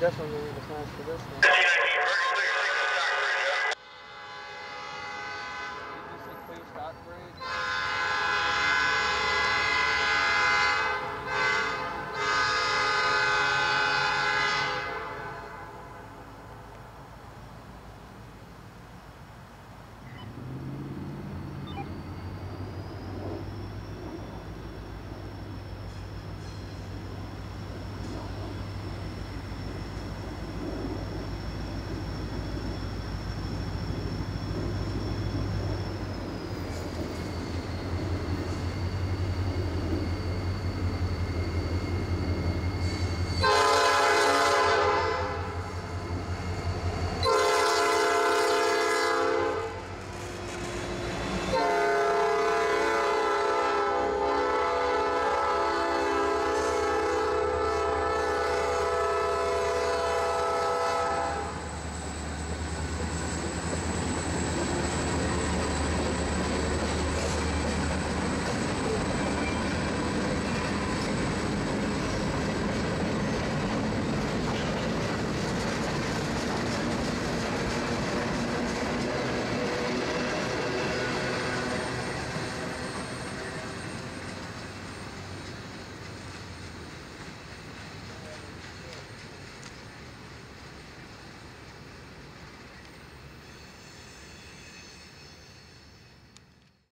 nice one. Definitely the plans for this one.